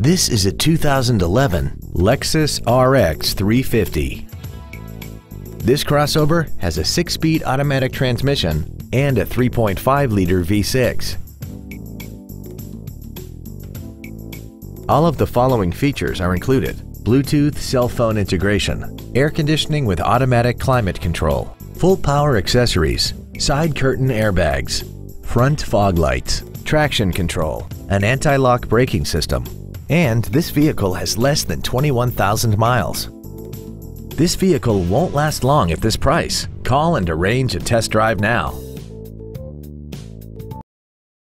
This is a 2011 Lexus RX 350. This crossover has a 6-speed automatic transmission and a 3.5-liter V6. All of the following features are included. Bluetooth cell phone integration, air conditioning with automatic climate control, full power accessories, side curtain airbags, front fog lights, traction control, an anti-lock braking system, and this vehicle has less than 21,000 miles. This vehicle won't last long at this price. Call and arrange a test drive now.